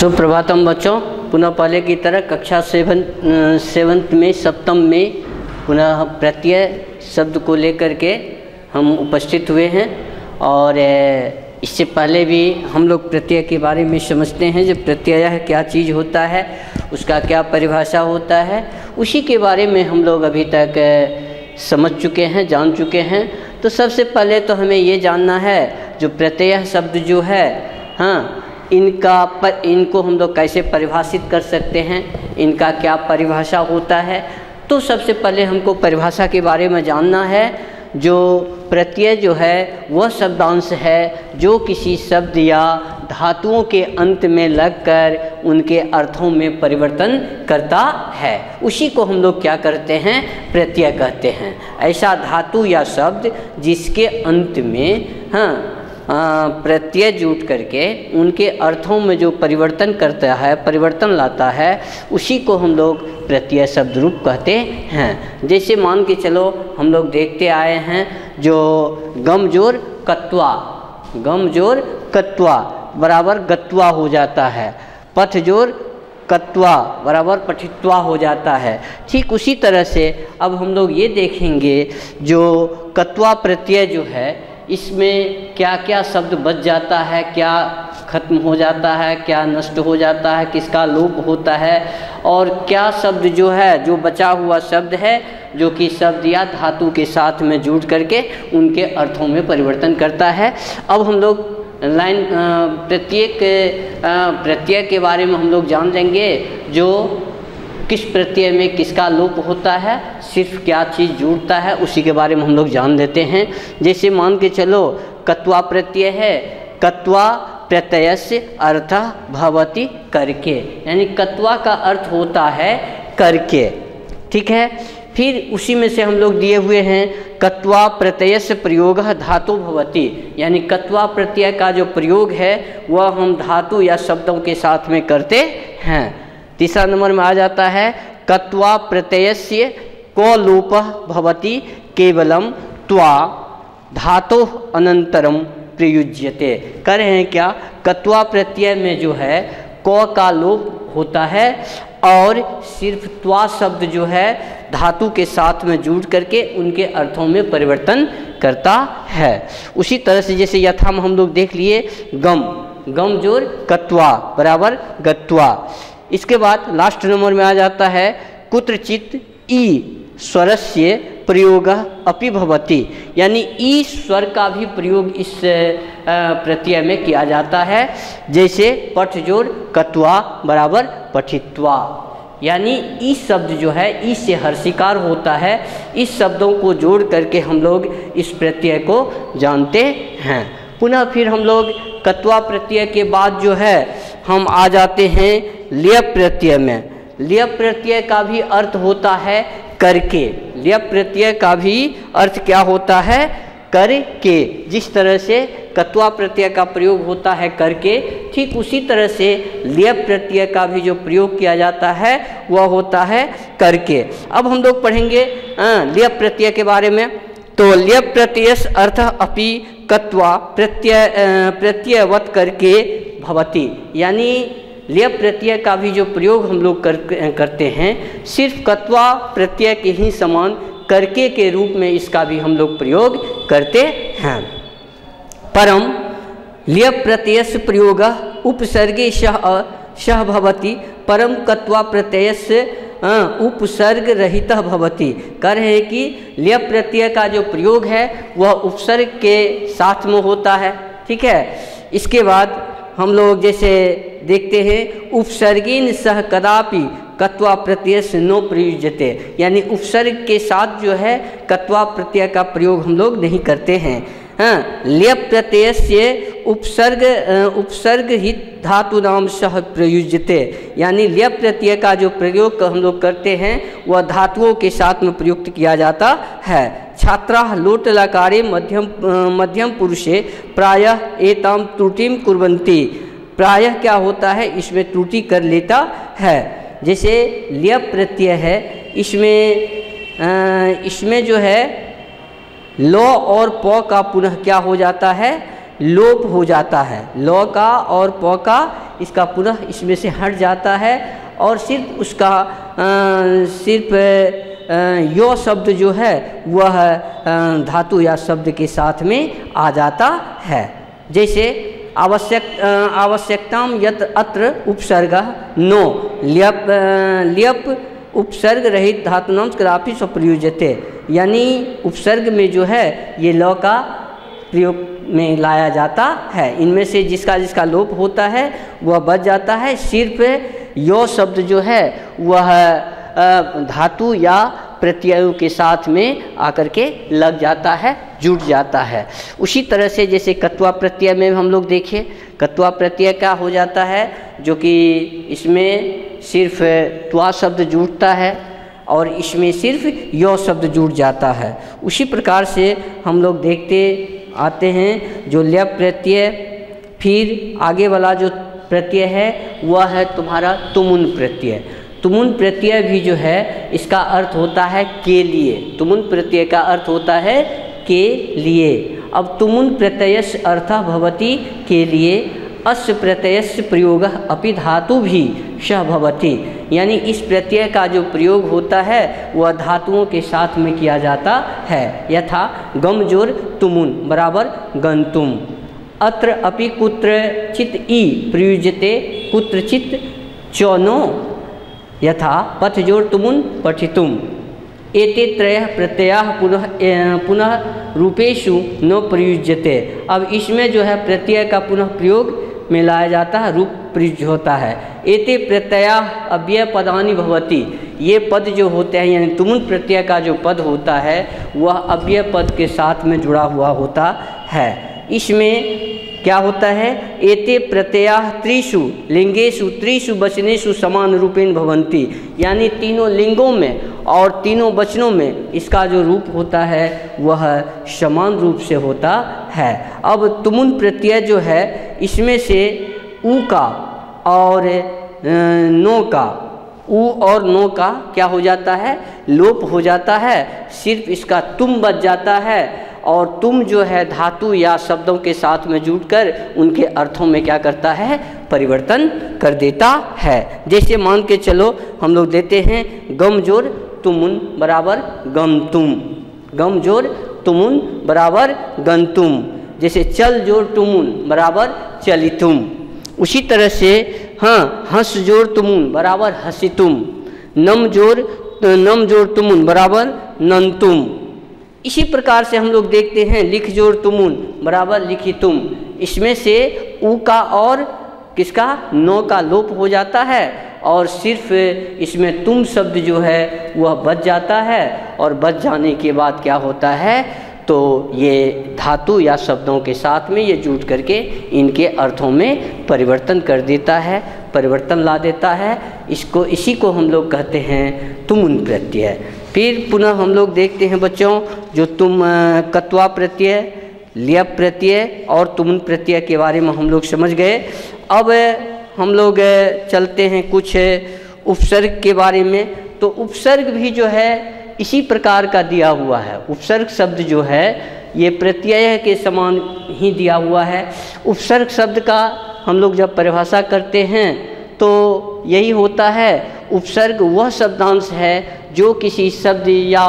सुप्रभातम बच्चों, पुनः पहले की तरह कक्षा सेवन सेवंथ में, सप्तम में पुनः प्रत्यय शब्द को लेकर के हम उपस्थित हुए हैं। और इससे पहले भी हम लोग प्रत्यय के बारे में समझते हैं जो प्रत्यय क्या चीज़ होता है, उसका क्या परिभाषा होता है। उसी के बारे में हम लोग अभी तक समझ चुके हैं, जान चुके हैं। तो सबसे पहले तो हमें ये जानना है, जो प्रत्यय शब्द जो है हाँ इनका पर, इनको हम लोग कैसे परिभाषित कर सकते हैं? इनका क्या परिभाषा होता है? तो सबसे पहले हमको परिभाषा के बारे में जानना है। जो प्रत्यय जो है, वह शब्दांश है जो किसी शब्द या धातुओं के अंत में लगकर उनके अर्थों में परिवर्तन करता है। उसी को हम लोग क्या करते हैं? प्रत्यय कहते हैं। ऐसा धातु या शब्द जिसके अंत में हाँ प्रत्यय जुट करके उनके अर्थों में जो परिवर्तन करता है, परिवर्तन लाता है, उसी को हम लोग प्रत्यय शब्द रूप कहते हैं। जैसे मान के चलो, हम लोग देखते आए हैं जो गमजोर कत्वा गमजोर कत्वा बराबर गत्वा हो जाता है। पथजोर कत्वा बराबर पठित्वा हो जाता है। ठीक उसी तरह से अब हम लोग ये देखेंगे जो कत्वा प्रत्यय जो है इसमें क्या क्या शब्द बच जाता है, क्या खत्म हो जाता है, क्या नष्ट हो जाता है, किसका लोप होता है, और क्या शब्द जो है, जो बचा हुआ शब्द है, जो कि शब्द या धातु के साथ में जुड़ करके उनके अर्थों में परिवर्तन करता है। अब हम लोग लाइन प्रत्येक प्रत्यय के बारे में हम लोग जान लेंगे, जो किस प्रत्यय में किसका लोप होता है, सिर्फ़ क्या चीज़ जुड़ता है, उसी के बारे में हम लोग जान लेते हैं। जैसे मान के चलो, कत्वा प्रत्यय है, कत्वा प्रत्यय से अर्थ भवती करके। यानी कत्वा का अर्थ होता है करके। ठीक है? फिर उसी में से हम लोग दिए हुए हैं, कत्वा प्रत्यय से प्रयोग धातु भवती। यानी कत्वा प्रत्यय का जो प्रयोग है, वह हम धातु या शब्दों के साथ में करते हैं। तीसरा नंबर में आ जाता है, कत्वा प्रत्यय को लोप भवती, केवलम त्वा धातु अनंतरम प्रयुज्यते। कर रहे हैं क्या? कत्वा प्रत्यय में जो है, क का लोप होता है और सिर्फ़ त्वा शब्द जो है, धातु के साथ में जुड़ करके उनके अर्थों में परिवर्तन करता है। उसी तरह से जैसे यथाम हम लोग देख लिए, गम। गम ज़ोर कत्वा, बराबर गत्वा। इसके बाद लास्ट नंबर में आ जाता है, कुत्रचित ई स्वरस्य प्रयोग अपि भवती। यानी ई स्वर का भी प्रयोग इस प्रत्यय में किया जाता है। जैसे पठ जोड़ कत्वा बराबर पठित्वा। यानी ई शब्द जो है, ई से हर्षिकार होता है। इस शब्दों को जोड़ करके हम लोग इस प्रत्यय को जानते हैं। पुनः फिर हम लोग कत्वा प्रत्यय के बाद जो है, हम आ जाते हैं लिय प्रत्यय में। लिय प्रत्यय का भी अर्थ होता है करके। लिय प्रत्यय का भी अर्थ क्या होता है? करके। जिस तरह से कत्वा प्रत्यय का प्रयोग होता है करके, ठीक उसी तरह से लिय प्रत्यय का भी जो प्रयोग किया जाता है, वह होता है करके। अब हम लोग पढ़ेंगे लिय प्रत्यय के बारे में। तो लिय प्रत्यय अर्थ अपि कत्वा प्रत्यय प्रत्ययवत करके भवती। यानी लिय प्रत्यय का भी जो प्रयोग हम लोग कर, करते हैं सिर्फ़ कत्वा प्रत्यय के ही समान करके के रूप में इसका भी हम लोग प्रयोग करते हैं। परम लिय प्रत्यय प्रयोग उपसर्गे शह शह परम कत्वा प्रत्यय उपसर्ग रहित भवती। कर है कि लिय प्रत्यय का जो प्रयोग है, वह उपसर्ग के साथ में होता है। ठीक है? इसके बाद हम लोग जैसे देखते हैं, उपसर्गीन सह कदापि कत्वा प्रत्यय से नो प्रयुजते यानी उपसर्ग के साथ जो है कत्वा प्रत्यय का प्रयोग हम लोग नहीं करते हैं। हाँ लिय प्रत्यय से उपसर्ग उपसर्ग ही धातु नाम सह प्रयुजते यानी लेप प्रत्यय का जो प्रयोग हम लोग करते हैं, वह धातुओं के साथ में प्रयुक्त किया जाता है। छात्रा लोट लकारे मध्यम मध्यम पुरुषे प्रायः एताम त्रुटिम कुर्वन्ति। प्रायः क्या होता है, इसमें त्रुटि कर लेता है। जैसे लेप प्रत्यय है, इसमें इसमें जो है लो और प का पुनः क्या हो जाता है? लोप हो जाता है। लो का और प का इसका पुनः इसमें से हट जाता है और सिर्फ़ उसका आ, सिर्फ़ यो शब्द जो है वह धातु या शब्द के साथ में आ जाता है। जैसे आवश्यक आवश्यकता यत अत्र उपसर्ग नो ल्यप ल्यप उपसर्ग रहित धातुनाम क्राफी प्रयुजते यानी उपसर्ग में जो है, ये लौ का प्रयोग में लाया जाता है। इनमें से जिसका जिसका लोप होता है, वह बच जाता है। सिर्फ़ यो शब्द जो है, वह धातु या प्रत्ययों के साथ में आकर के लग जाता है, जुट जाता है। उसी तरह से जैसे कत्वा प्रत्यय में हम लोग देखें कत्वा प्रत्यय क्या हो जाता है, जो कि इसमें सिर्फ़ त्वा शब्द जुटता है और इसमें सिर्फ़ यो शब्द जुट जाता है। उसी प्रकार से हम लोग देखते आते हैं, जो ल्य प्रत्यय, फिर आगे वाला जो प्रत्यय है, वह है तुम्हारा तुमुन प्रत्यय। तुमुन प्रत्यय भी जो है, इसका अर्थ होता है के लिए। तुमुन प्रत्यय का अर्थ होता है के लिए। अब तुमुन प्रत्ययस अर्थ भवती के लिए। अस प्रत्ययस प्रयोग अपि धातु भी श भवती। यानी इस प्रत्यय का जो प्रयोग होता है, वह धातुओं के साथ में किया जाता है। यथा गमजोर तुमुन, बराबर गंतुम। अत्र अपि कुत्र चित ई प्रयुजते कुत्रचित चौनो। यथा पथजोर तुमुन, पठितुम। एते त्रय प्रत्यय पुनः पुनः रूपेशु न प्रयुज्यते। अब इसमें जो है, प्रत्यय का पुनः प्रयोग में लाया जाता है, रूप प्रयुज होता है। एते प्रत्यय अव्यय पदानी भवती। ये पद जो होते हैं, यानी तुमुन प्रत्यय का जो पद होता है, वह अव्यय पद के साथ में जुड़ा हुआ होता है। इसमें क्या होता है? एते प्रत्यया त्रिषु लिंगेशु त्रिषु वचनेशु समान रूपेण भवंती यानी तीनों लिंगों में और तीनों वचनों में इसका जो रूप होता है, वह समान रूप से होता है। अब तुमुन प्रत्यय जो है, इसमें से ऊ का और नो का, ऊ और नो का क्या हो जाता है? लोप हो जाता है, सिर्फ़ इसका तुम बच जाता है। और तुम जो है, धातु या शब्दों के साथ में जुड़कर उनके अर्थों में क्या करता है? परिवर्तन कर देता है। जैसे मान के चलो, हम लोग देते हैं, गम ज़ोर तुमुन बराबर गम तुम। गम ज़ोर तुमुन बराबर गंतुम जैसे चल ज़ोर तुमुन बराबर चलितुम उसी तरह से हाँ हंस ज़ोर तुमुन बराबर हसितुम नम ज़ोर नम ज़ोर तुमुन बराबर नंतुम इसी प्रकार से हम लोग देखते हैं, लिख ज़ोर तुमुन बराबर लिखी तुम। इसमें से ऊ का और किसका? नौ का लोप हो जाता है। और सिर्फ़ इसमें तुम शब्द जो है, वह बच जाता है। और बच जाने के बाद क्या होता है? तो ये धातु या शब्दों के साथ में ये जुट करके इनके अर्थों में परिवर्तन कर देता है, परिवर्तन ला देता है। इसको, इसी को हम लोग कहते हैं तुमुन प्रत्यय। फिर पुनः हम लोग देखते हैं बच्चों, जो तुम कत्वा प्रत्यय लिया प्रत्यय और तुमन प्रत्यय के बारे में हम लोग समझ गए। अब हम लोग चलते हैं कुछ उपसर्ग के बारे में। तो उपसर्ग भी जो है, इसी प्रकार का दिया हुआ है। उपसर्ग शब्द जो है, ये प्रत्यय के समान ही दिया हुआ है। उपसर्ग शब्द का हम लोग जब परिभाषा करते हैं तो यही होता है, उपसर्ग वह शब्दांश है, जो किसी शब्द या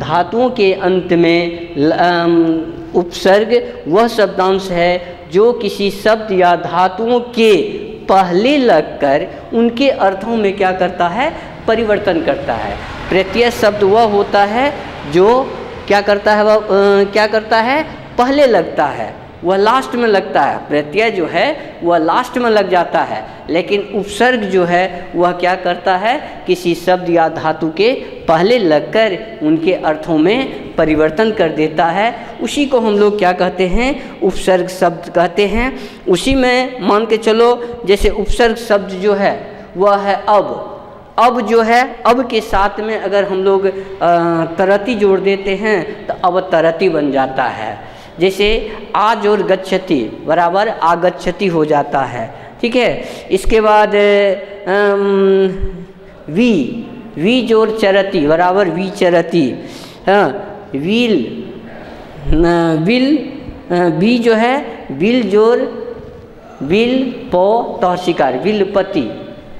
धातुओं के अंत में उपसर्ग वह शब्दांश है, जो किसी शब्द या धातुओं के पहले लगकर उनके अर्थों में क्या करता है? परिवर्तन करता है। प्रत्यय शब्द वह होता है जो क्या करता है? वह क्या करता है? पहले लगता है। वह लास्ट में लगता है। प्रत्यय जो है, वह लास्ट में लग जाता है। लेकिन उपसर्ग जो है, वह क्या करता है? किसी शब्द या धातु के पहले लगकर उनके अर्थों में परिवर्तन कर देता है। उसी को हम लोग क्या कहते हैं? उपसर्ग शब्द कहते हैं। उसी में मान के चलो, जैसे उपसर्ग शब्द जो है, वह है अब। अब जो है, अब के साथ में अगर हम लोग तरती जोड़ देते हैं तो अब तरती बन जाता है। जैसे आज और गच्छति, बराबर आगच्छति हो जाता है। ठीक है? इसके बाद वी। वी ज़ोर चरती, बराबर वी चरती। हाँ विल विल बी जो है विल ज़ोर विल पो तहसीकार विलपति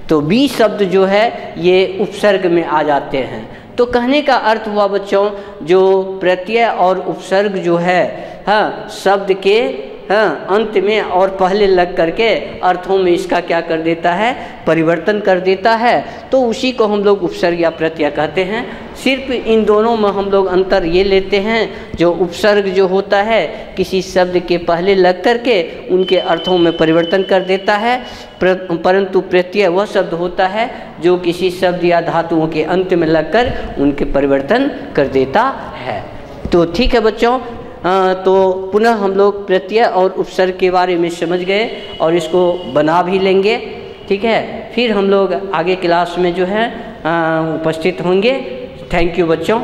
तो बी शब्द जो है, ये उपसर्ग में आ जाते हैं। तो कहने का अर्थ हुआ बच्चों, जो प्रत्यय और उपसर्ग जो है हाँ शब्द के हाँ अंत में और पहले लग करके अर्थों में इसका क्या कर देता है? परिवर्तन कर देता है। तो उसी को हम लोग उपसर्ग या प्रत्यय कहते हैं। सिर्फ़ इन दोनों में हम लोग अंतर ये लेते हैं जो उपसर्ग जो होता है किसी शब्द के पहले लग करके उनके अर्थों में परिवर्तन कर देता है। प्र, परंतु प्रत्यय वह शब्द होता है जो किसी शब्द या धातुओं के अंत में लगकर उनके परिवर्तन कर देता है। तो ठीक है बच्चों तो पुनः हम लोग प्रत्यय और उपसर्ग के बारे में समझ गए और इसको बना भी लेंगे, ठीक है? फिर हम लोग आगे क्लास में जो है उपस्थित होंगे। थैंक यू बच्चों।